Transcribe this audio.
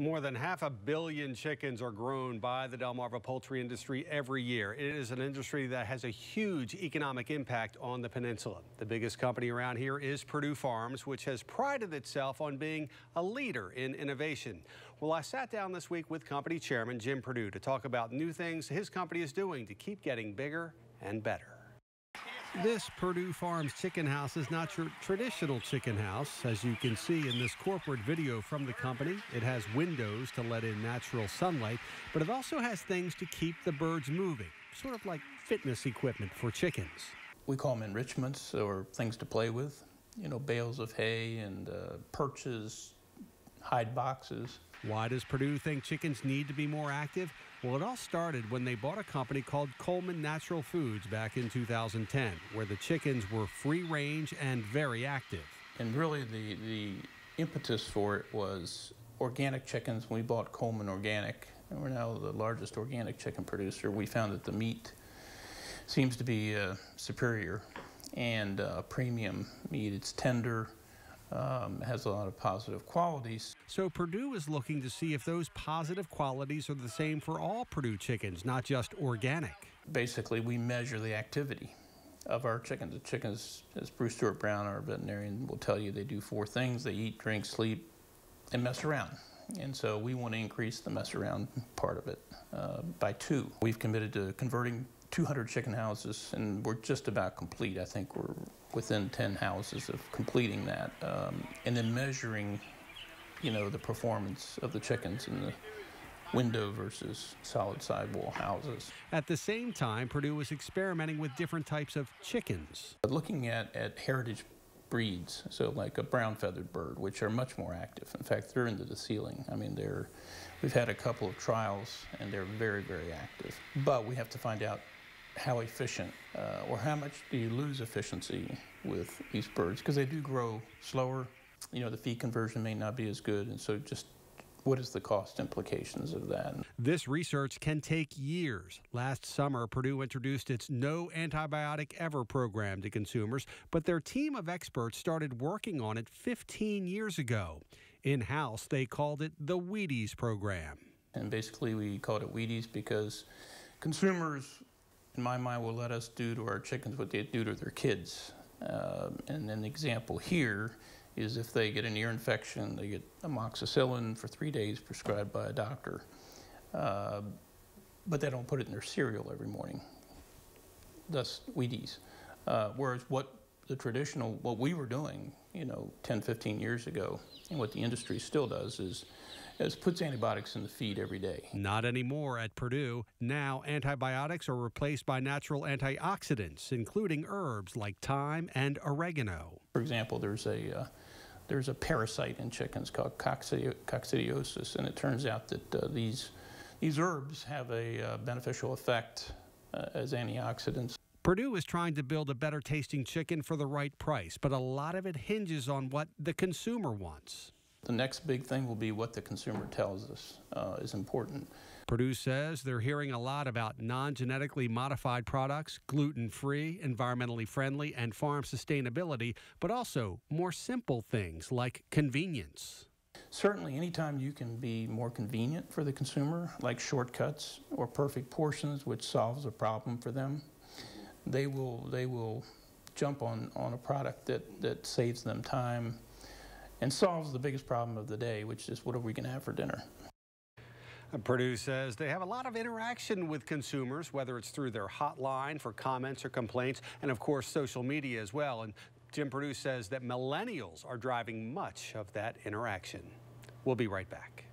More than half a billion chickens are grown by the Delmarva poultry industry every year. It is an industry that has a huge economic impact on the peninsula. The biggest company around here is Perdue Farms, which has prided itself on being a leader in innovation. Well, I sat down this week with company chairman Jim Perdue to talk about new things his company is doing to keep getting bigger and better. This Perdue Farms chicken house is not your traditional chicken house. As you can see in this corporate video from the company, it has windows to let in natural sunlight, but it also has things to keep the birds moving, sort of like fitness equipment for chickens. We call them enrichments or things to play with, you know, bales of hay and uh, perches, hide boxes. Why does Perdue think chickens need to be more active? Well, it all started when they bought a company called Coleman Natural Foods back in 2010, where the chickens were free range and very active. And really, the, the impetus for it was organic chickens. When We bought Coleman Organic, and we're now the largest organic chicken producer. We found that the meat seems to be uh, superior and uh, premium meat. It's tender, um, has a lot of positive qualities. So Perdue is looking to see if those positive qualities are the same for all Perdue chickens, not just organic. Basically, we measure the activity of our chickens. The chickens, as Bruce Stewart Brown, our veterinarian, will tell you, they do four things. They eat, drink, sleep, and mess around. And so we want to increase the mess around part of it uh, by two. We've committed to converting 200 chicken houses, and we're just about complete. I think we're within 10 houses of completing that, um, and then measuring, you know, the performance of the chickens in the window versus solid sidewall houses. At the same time, Perdue was experimenting with different types of chickens. Looking at, at heritage breeds, so like a brown feathered bird, which are much more active. In fact, they're into the ceiling. I mean, they're, we've had a couple of trials and they're very, very active. But we have to find out how efficient uh, or how much do you lose efficiency with these birds because they do grow slower. You know, the feed conversion may not be as good, and so just what is the cost implications of that? This research can take years. Last summer, Perdue introduced its No Antibiotic Ever program to consumers, but their team of experts started working on it 15 years ago. In house, they called it the Wheaties program. And basically, we called it Wheaties because consumers in my mind, will let us do to our chickens what they do to their kids. Uh, and an example here is if they get an ear infection, they get amoxicillin for three days prescribed by a doctor. Uh, but they don't put it in their cereal every morning. Thus, Wheaties. Uh, whereas what the traditional, what we were doing, you know, 10, 15 years ago, and what the industry still does is is puts antibiotics in the feed every day. Not anymore at Perdue. Now antibiotics are replaced by natural antioxidants, including herbs like thyme and oregano. For example, there's a uh, there's a parasite in chickens called coccidiosis, and it turns out that uh, these these herbs have a uh, beneficial effect uh, as antioxidants. Perdue is trying to build a better tasting chicken for the right price, but a lot of it hinges on what the consumer wants. The next big thing will be what the consumer tells us uh, is important. Perdue says they're hearing a lot about non genetically modified products, gluten free, environmentally friendly, and farm sustainability, but also more simple things like convenience. Certainly, anytime you can be more convenient for the consumer, like shortcuts or perfect portions, which solves a problem for them, they will, they will jump on, on a product that, that saves them time and solves the biggest problem of the day, which is what are we going to have for dinner? Uh, Perdue says they have a lot of interaction with consumers, whether it's through their hotline for comments or complaints, and of course social media as well. And Jim Perdue says that millennials are driving much of that interaction. We'll be right back.